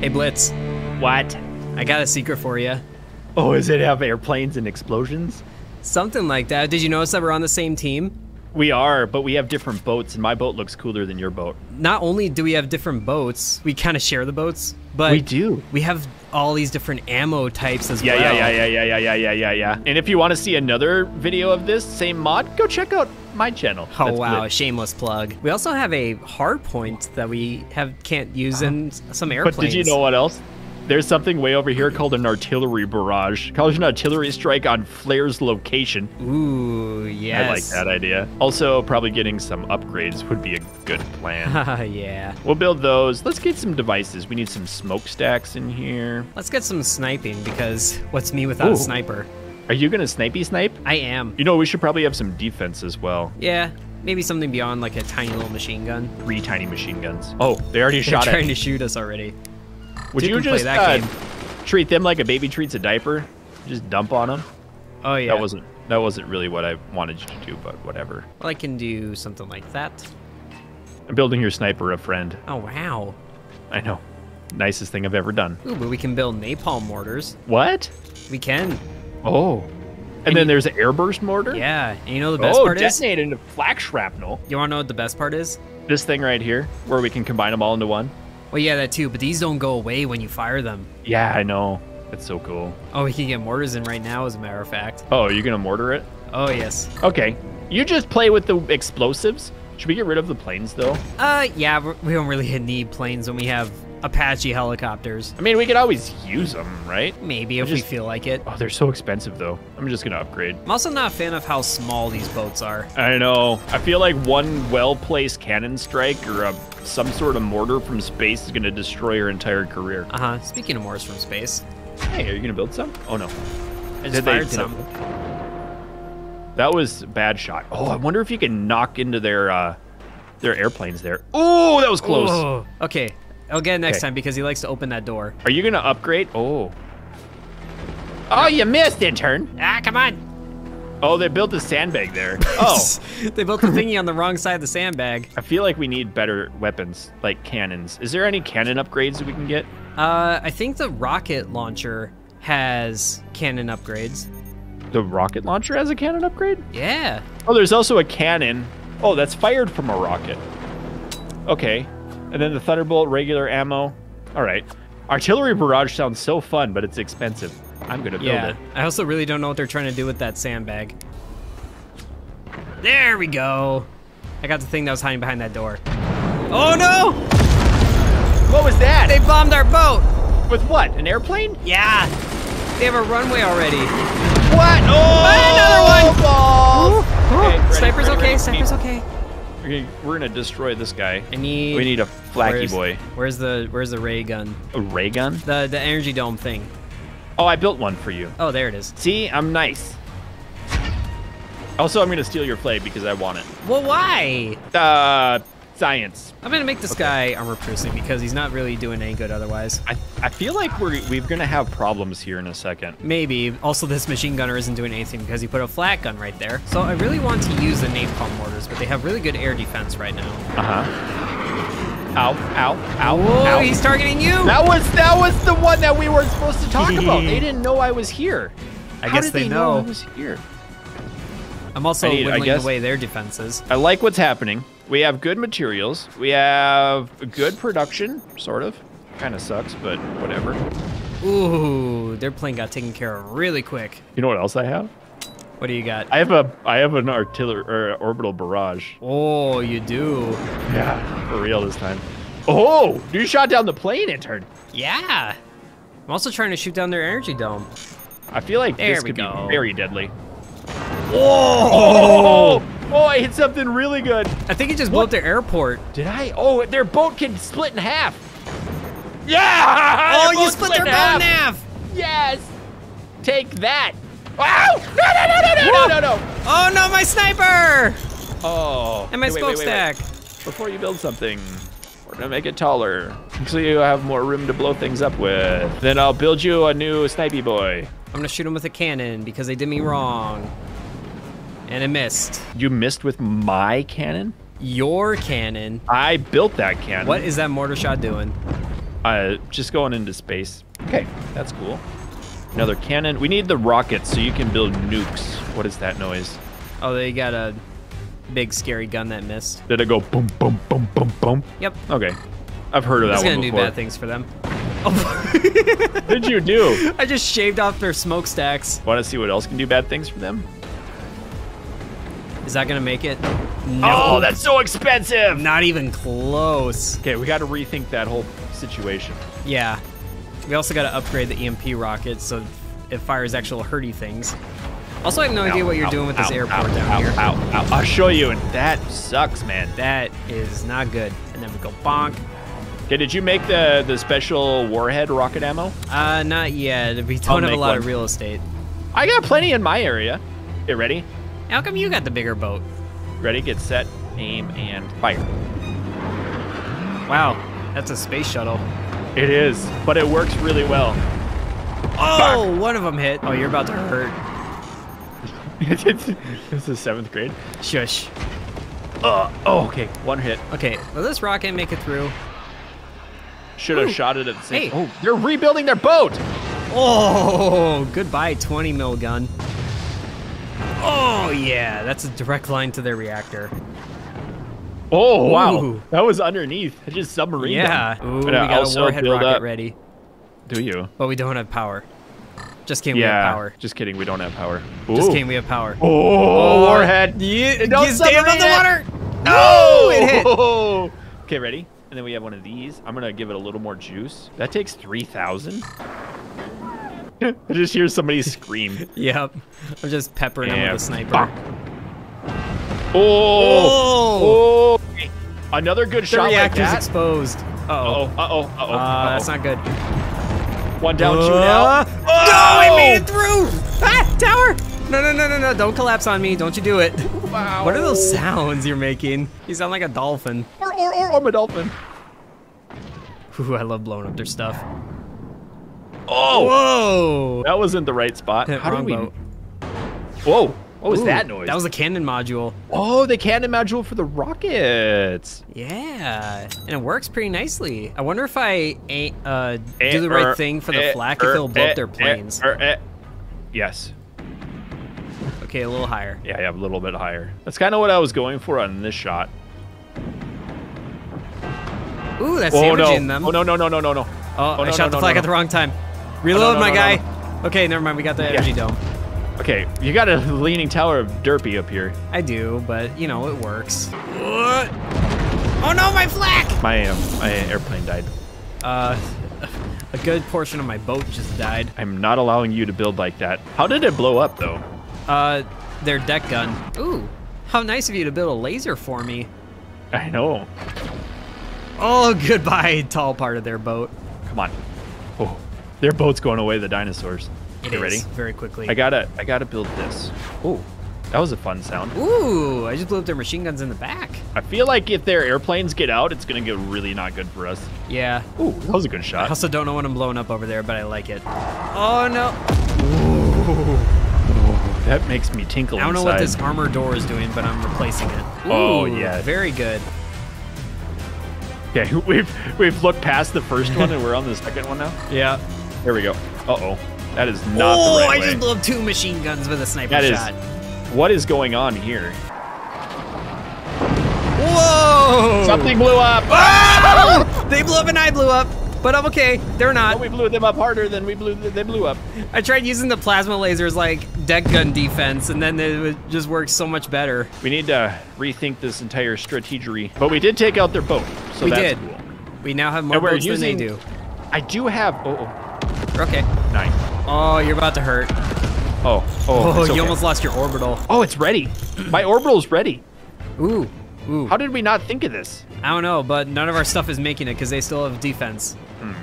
Hey, Blitz, What? I got a secret for you. Oh, does it have airplanes and explosions? Something like that. Did you notice that we're on the same team? We are, but we have different boats, and my boat looks cooler than your boat. Not only do we have different boats, we kind of share the boats, but We do. We have all these different ammo types as Yeah, well. yeah, yeah, yeah, yeah, yeah, yeah, yeah, yeah. Yeah. And if you want to see another video of this same mod, go check out my channel. Oh That's wow, good. shameless plug. We also have a hard point that we have can't use uh-huh. in some airplanes. But did you know what else? There's something way over here called an artillery barrage. Called an artillery strike on Flare's location. Ooh, yes. I like that idea. Also, probably getting some upgrades would be a good plan. yeah. we'll build those. Let's get some devices. We need some smokestacks in here. Let's get some sniping because what's me without Ooh. a sniper? Are you gonna snipey snipe? I am. You know, we should probably have some defense as well. Yeah, maybe something beyond like a tiny little machine gun. Three tiny machine guns. Oh, they already They're shot trying to shoot us already. Would you just that uh, game. treat them like a baby treats a diaper? Just dump on them? Oh yeah. That wasn't that wasn't really what I wanted you to do, but whatever. Well, I can do something like that. I'm building your sniper a friend. Oh wow. I know. Nicest thing I've ever done. Ooh, but we can build napalm mortars. What? We can. Oh. And, And then you- there's an airburst mortar? Yeah. And you know the best oh, part is? detonate into flak shrapnel. You wanna know what the best part is? This thing right here, where we can combine them all into one. Well, yeah, that too. But these don't go away when you fire them. Yeah, I know. That's so cool. Oh, we can get mortars in right now, as a matter of fact. Oh, you're gonna mortar it? Oh yes. Okay. You just play with the explosives. Should we get rid of the planes though? Uh, yeah, we don't really need planes when we have Apache helicopters. I mean, we could always use them, right? Maybe if just- we feel like it. Oh, they're so expensive though. I'm just gonna upgrade. I'm also not a fan of how small these boats are. I know. I feel like one well-placed cannon strike or a, some sort of mortar from space is gonna destroy your entire career. Uh huh. Speaking of mortars from space, Hey, are you gonna build some? Oh no. I just Did they- fired it- some. That was a bad shot. Oh, I wonder if you can knock into their uh their airplanes there. Oh, that was close. Oh, okay. I'll get it next Okay. time because he likes to open that door. Are you gonna upgrade? Oh. Oh, you missed, intern. Ah, come on. Oh, they built a sandbag there. Oh, they built the thingy on the wrong side of the sandbag. I feel like we need better weapons, like cannons. Is there any cannon upgrades that we can get? Uh, I think the rocket launcher has cannon upgrades. The rocket launcher has a cannon upgrade? Yeah. Oh, there's also a cannon. Oh, that's fired from a rocket. Okay. And then the Thunderbolt, regular ammo. All right. Artillery barrage sounds so fun, but it's expensive. I'm gonna build Yeah. it. I also really don't know what they're trying to do with that sandbag. There we go. I got the thing that was hiding behind that door. Oh no! What was that? They bombed our boat! With what? An airplane? Yeah! They have a runway already. What? Oh, another one! Oh, balls! Okay, ready, Sniper's ready, okay, ready. sniper's okay. We're gonna, destroy this guy. I need. We need a flaky where's- boy. Where's the Where's the ray gun? A ray gun? The the energy dome thing. Oh, I built one for you. Oh, there it is. See, I'm nice. Also, I'm gonna steal your play because I want it. Well, why? Uh, science. I'm gonna make this guy armor piercing because he's not really doing any good otherwise. I, I feel like we're we're gonna have problems here in a second. Maybe. Also, this machine gunner isn't doing anything because he put a flak gun right there. So I really want to use the napalm mortars, but they have really good air defense right now. Uh huh. Ow! Ow! Ow! Whoa, ow. he's targeting you! That was that was the one that we weren't supposed to talk about. They didn't know I was here. I How guess did they they know. I was here. I'm also I need- I guess- away their defenses. I like what's happening. We have good materials. We have good production, sort of. Kind of sucks, but whatever. Ooh, their plane got taken care of really quick. You know what else I have? What do you got? I have a I have an artillery or er, orbital barrage. Oh, you do. Yeah, for real this time. Oh, you shot down the plane, intern. Yeah. I'm also trying to shoot down their energy dome. I feel like There this could go. be very deadly. Oh! Oh, I hit something really good. I think it just blew up their airport. Did I? Oh, their boat can split in half. Yeah! Oh, you boat's split their boat in half. Yes! Take that! Wow! No, no, no, no, no, no, no, no! Oh no, my sniper! Oh. And my wait, smokestack. Before you build something, we're gonna make it taller. So you have more room to blow things up with. Then I'll build you a new snipey boy. I'm gonna shoot him with a cannon because they did me wrong. And it missed. You missed with my cannon? Your cannon. I built that cannon. What is that mortar shot doing? Uh, just going into space. Okay, that's cool. Another cannon. We need the rockets so you can build nukes. What is that noise? Oh, they got a big scary gun that missed. Did it go boom, boom, boom, boom, boom? Yep. Okay. I've heard of that one. It's one gonna do bad things for them. What did you do? I just shaved off their smokestacks. Want to see what else can do bad things for them? Is that gonna make it? No. Oh, that's so expensive. not even close. Okay, we got to rethink that whole situation. Yeah. We also gotta upgrade the EMP rocket so it fires actual hurty things. Also, I have no idea what you're Ow, doing with this ow, airport ow, down ow, here. Ow, ow. I'll show you, and that sucks, man. That is not good. And then we go bonk. Okay, did you make the the special warhead rocket ammo? Uh, not yet. We I'll don't have a make lot of real estate. I got plenty in my area. Okay, ready? How come you got the bigger boat? Ready, get set, aim, and fire. Wow, that's a space shuttle. It is, but it works really well. Oh, one of them hit. Oh, you're about to hurt. this is seventh grade. Shush. Uh, oh, okay, one hit. Okay, will this rocket make it through? Should have shot it at the same. Hey. Oh, they're rebuilding their boat. Oh, goodbye, 20 mil gun. Oh, yeah, that's a direct line to their reactor. Oh wow, Ooh. that was underneath. I just submarine. Yeah. them. Ooh, we But, uh, got a warhead rocket up- ready. Do you? But we don't have power. Just kidding, we have power. Just kidding. We don't have power. Just Ooh. kidding, we have power. Oh, oh warhead. Yeah, Don't stay above the water! No, it hit. Okay, ready? And then we have one of these. I'm gonna give it a little more juice. That takes three thousand. I just hear somebody scream. Yep. I'm just peppering him with a sniper. bonk. Oh, oh, another good The shot like reactor's that. exposed. Uh Uh oh. oh, uh oh, uh oh. That's not good. One down, two Uh, now. No, I made it through! Ah, tower! No, no, no, no, no, don't collapse on me. Don't you do it. Wow. What are those sounds you're making? You sound like a dolphin. Or, or, or, I'm a dolphin. Ooh, I love blowing up their stuff. Oh, Whoa! that wasn't the right spot. Hit How did we? boat. Whoa, what was Ooh, that noise? That was a cannon module. Oh, the cannon module for the rockets. Yeah, and it works pretty nicely. I wonder if I ain't, uh, Eh, do the right er, thing for the eh, flak, er, if it'll blow eh, up their eh, planes. er, eh. Yes. Okay, a little higher. Yeah, yeah, a little bit higher. That's kind of what I was going for on this shot. Ooh, that's Oh no! damaging them. Oh no! No! No! No! No! No! Oh, Oh, I no, shot no, the no, flag no, at the wrong time. Reload, no, my no, guy. no, Okay, never mind. We got the energy dome. Okay, you got a leaning tower of derpy up here. I do, but you know it works. What? Oh no, my flak! My um, my airplane died. Uh, a good portion of my boat just died. I'm not allowing you to build like that. How did it blow up though? Uh, their deck gun. Ooh, how nice of you to build a laser for me. I know. Oh, goodbye, tall part of their boat. Come on. Oh, their boat's going away. The dinosaurs. It is, ready? Very quickly. I gotta, I gotta build this. Oh, that was a fun sound. Ooh, I just blew up their machine guns in the back. I feel like if their airplanes get out, it's gonna get really not good for us. Yeah. Ooh, that was a good shot. I also don't know what I'm blowing up over there, but I like it. Oh no. That makes me tinkle I don't know what this armor door is doing, but I'm replacing it. Oh, Ooh, Oh, yeah. Very good. Okay, we've we've looked past the first one and we're on the second one now. Yeah. There we go. Uh oh, that is not oh, the I right just blew up two machine guns with a sniper That is- shot. What is going on here? Whoa! Something blew up. Oh! they blew up and I blew up, but I'm okay. They're not. we blew them up harder than we blew. They blew up. I tried using the plasma lasers like deck gun defense, and then it just worked so much better. We need to rethink this entire strategery. But we did take out their boat, so we that's did. cool. We now have more we're boats using- than they do. I do have. Oh, oh, Okay. nine. Oh, you're about to hurt. Oh, oh, Oh, it's you almost lost your orbital. Oh, it's ready. My orbital's ready. Ooh. Ooh. How did we not think of this? I don't know, but none of our stuff is making it because they still have defense.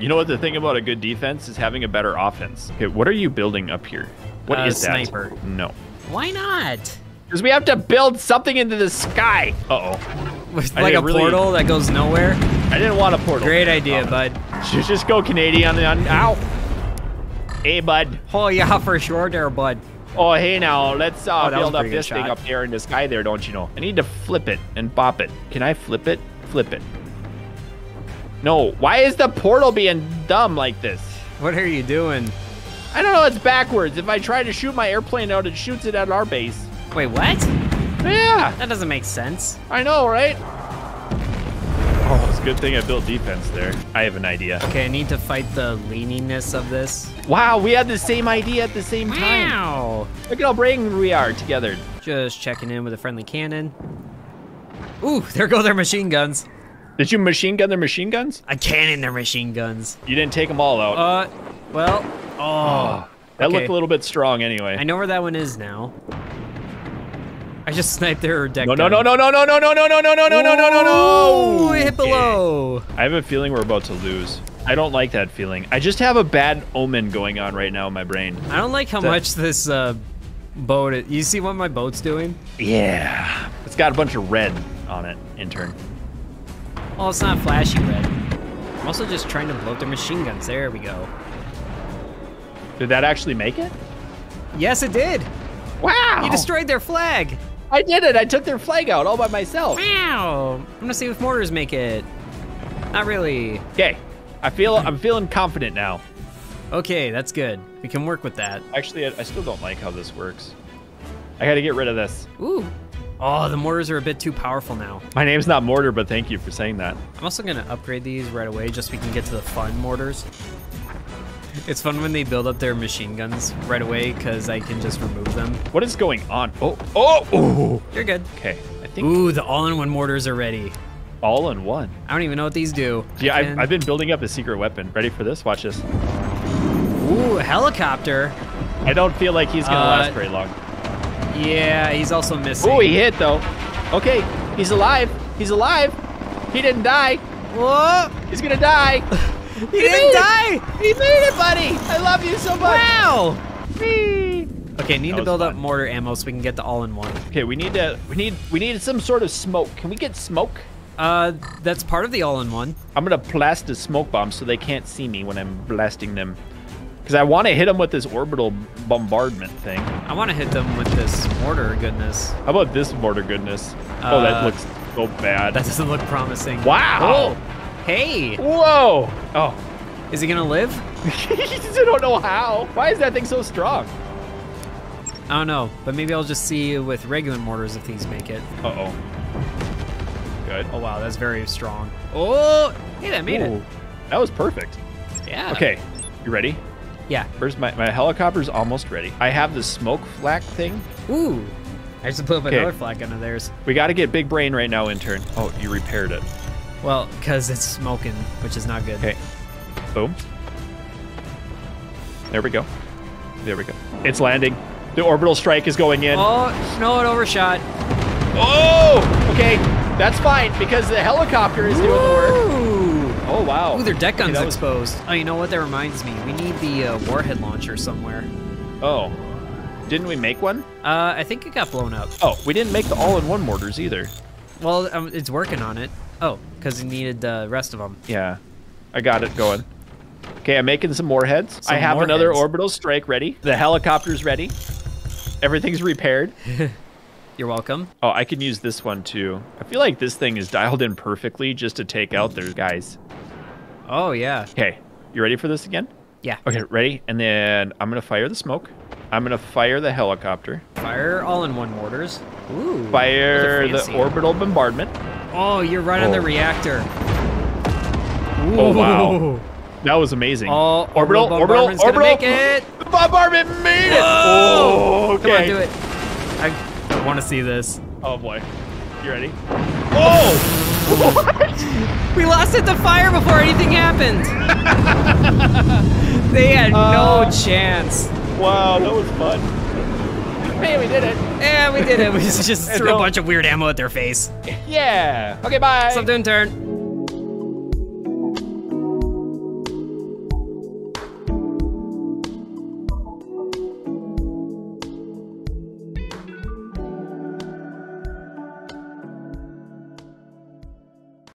You know what the thing about a good defense is having a better offense. Okay, what are you building up here? What Uh, is that? sniper. No. Why not? Because we have to build something into the sky. Uh oh. Like a really- portal that goes nowhere. I didn't want a portal. Great idea, Oh. bud. Just, just go Canadian. On, ow. Hey, bud. Oh yeah, for sure there, bud. Oh, hey now. Let's uh, Oh, build up this thing shot. up there in the sky there, don't you know? I need to flip it and bop it. Can I flip it? Flip it. No, why is the portal being dumb like this? What are you doing? I don't know, it's backwards. If I try to shoot my airplane out, it shoots it at our base. Wait, what? Yeah, That doesn't make sense. I know, right? Oh, it's a good thing I built defense there. I have an idea. Okay, I need to fight the leaniness of this. Wow, we had the same idea at the same time. Wow. Look at how brain we are together. Just checking in with a friendly cannon. Ooh, there go their machine guns. Did you machine gun their machine guns? I cannon their machine guns. You didn't take them all out. Uh, well, oh. that okay. looked a little bit strong anyway. I know where that one is now. I just sniped their deck No, no, no, no, no, no, no, no, no, no, no, no, no, no, no, no. Ooh, it hit below. I have a feeling we're about to lose. I don't like that feeling. I just have a bad omen going on right now in my brain. I don't like how much this uh, boat. Is. You see what my boat's doing? Yeah. It's got a bunch of red on it, intern. Well, it's not flashy red. I'm also just trying to blow up their machine guns. There we go. Did that actually make it? Yes, it did. Wow. You destroyed their flag. I did it. I took their flag out all by myself. Wow. I'm gonna see if mortars make it. Not really. Okay. I feel I'm feeling confident now. Okay, that's good. We can work with that. Actually, I, I still don't like how this works. I got to get rid of this. Ooh. Oh, the mortars are a bit too powerful now. My name's not Mortar, but thank you for saying that. I'm also gonna upgrade these right away just so we can get to the fun mortars. It's fun when they build up their machine guns right away because I can just remove them. What is going on? Oh, oh, oh. You're good. Okay. I think Ooh, the all-in-one mortars are ready. all in one. I don't even know what these do. Yeah, I've, I've been building up a secret weapon. Ready for this? Watch this. Ooh, a helicopter. I don't feel like he's gonna Uh, last very long. Yeah, he's also missing. Oh, he hit though. Okay, he's alive. He's alive. He didn't die. Whoa! He's gonna die. He, didn't it. die! he made it, buddy. I love you so much. Wow! Whee! Okay, need That to was build up mortar ammo so we can get the all-in-one. Okay, we need to. We need. We need some sort of smoke. Can we get smoke? Uh, that's part of the all-in-one. I'm gonna blast a smoke bomb so they can't see me when I'm blasting them. Because I want to hit them with this orbital bombardment thing. I want to hit them with this mortar goodness. How about this mortar goodness? oh, that Uh, looks so bad. That doesn't look promising. Wow. Oh, hey, Whoa! Oh, is he gonna live? I don't know how. Why is that thing so strong? I don't know, but maybe I'll just see with regular mortars if these make it. Uh oh. Good. Oh wow, that's very strong. Oh, hey, that made Ooh, That was perfect. Yeah. Okay, you ready? Yeah. Where's my my helicopter's almost ready. I have the smoke flak thing. Ooh. I just put up Okay. another flag under theirs. We got to get big brain right now, intern. Oh, you repaired it. Well, because it's smoking, which is not good. Okay. Boom. There we go. There we go. It's landing. The orbital strike is going in. Oh, no, it overshot. Oh! Okay, that's fine because the helicopter is doing the work. Oh wow. Ooh, their deck Okay, gun's was- exposed. Oh, you know what? That reminds me. We need the uh, warhead launcher somewhere. Oh. Didn't we make one? Uh, I think it got blown up. Oh, we didn't make the all-in-one mortars either. Well, um, it's working on it. Oh, because he needed the rest of them. Yeah. I got it going. Okay, I'm making some more heads. Some I have another heads. orbital strike ready. The helicopter's ready. Everything's repaired. You're welcome. Oh, I can use this one too. I feel like this thing is dialed in perfectly just to take out their guys. Oh, yeah. Okay, you ready for this again? Yeah. Okay, ready? And then I'm gonna fire the smoke. I'm gonna fire the helicopter. Fire all-in-one mortars. Ooh. Fire the orbital bombardment. Oh, you're right on the Oh. reactor. Oh, wow. That was amazing. Oh, orbital, orbital orbital, bombardment's gonna orbital. make it. The bombardment made it. Whoa! Oh, okay. Come on, do it. I want to see this. Oh boy. You ready? Oh! What? We lost it to fire before anything happened. they had Uh, no chance. wow, that was fun. Hey, we did it. Yeah, we did it. We just, just threw a bunch of weird ammo at their face. Yeah. Okay, bye. Something turn.